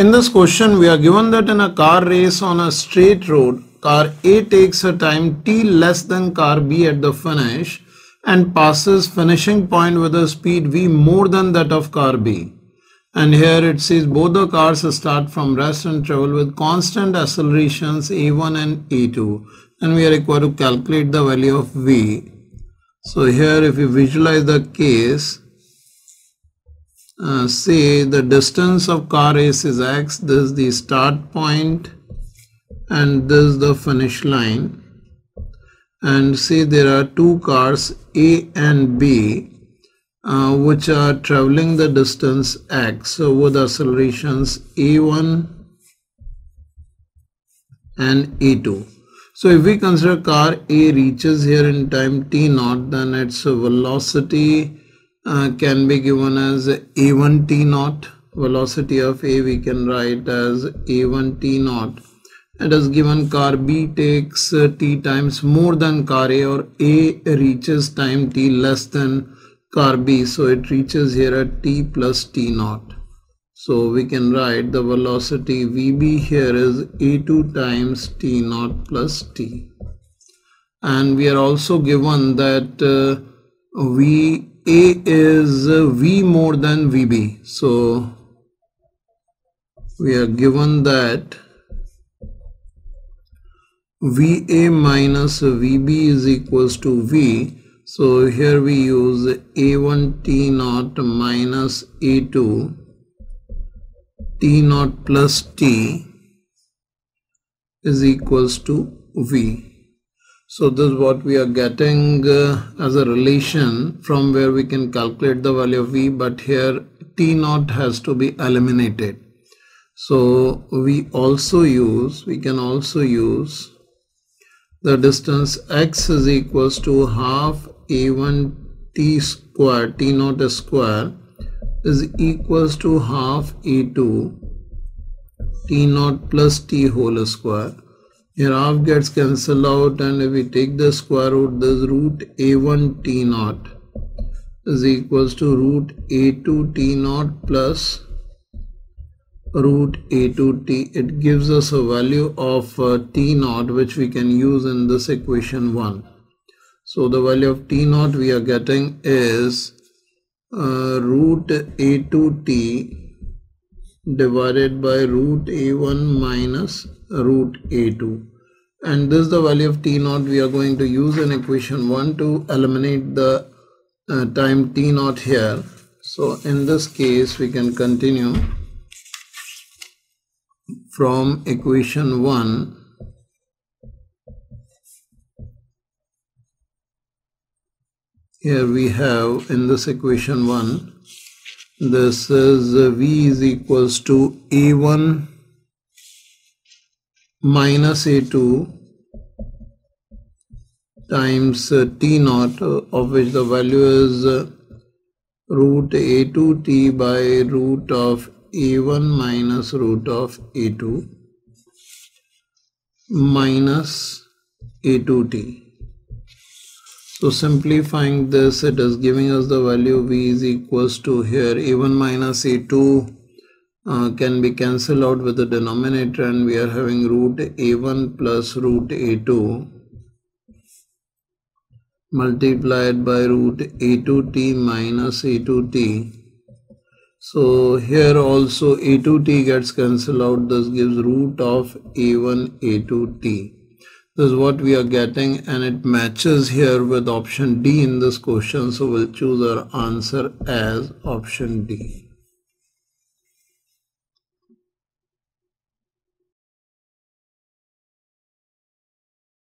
In this question, we are given that in a car race on a straight road, car A takes a time t less than car B at the finish and passes finishing point with a speed v more than that of car B. And here it says both the cars start from rest and travel with constant accelerations a1 and a2 and we are required to calculate the value of v. So here if we visualize the case, uh, say the distance of car race is x this is the start point and this is the finish line. And say there are two cars a and b uh, which are traveling the distance x. So with accelerations a1 and a2 so if we consider car a reaches here in time t naught then its velocity uh, can be given as a1 t naught. Velocity of a we can write as a1 t naught. It is given car b takes uh, t times more than car a or a reaches time t less than car b. So it reaches here at t plus t naught. So we can write the velocity vb here is a2 times t naught plus t. And we are also given that uh, v a is uh, V more than VB. So we are given that VA minus VB is equals to V. So here we use A1 T naught minus A2 T naught plus T is equals to V. So this is what we are getting uh, as a relation from where we can calculate the value of V but here T naught has to be eliminated. So we also use, we can also use the distance x is equals to half a1 t square t naught square is equals to half a2 t naught plus t whole square here half gets cancelled out and if we take the square root this root a1 t naught is equals to root a2 t naught plus root a2 t. It gives us a value of uh, t naught which we can use in this equation 1 so the value of t naught we are getting is uh, root a2 t divided by root a1 minus root a2 and this is the value of t naught we are going to use in equation 1 to eliminate the uh, time t naught here. So in this case we can continue from equation 1 here we have in this equation 1 this is v is equals to a1 minus a2 times uh, t naught uh, of which the value is uh, root a2t by root of a1 minus root of a2 minus a2t. So simplifying this it is giving us the value v is equals to here a1 minus a2 uh, can be cancelled out with the denominator and we are having root a1 plus root a2 multiplied by root a2t minus a2t so here also a2t gets cancelled out this gives root of a1 a2t this is what we are getting and it matches here with option D in this question so we'll choose our answer as option D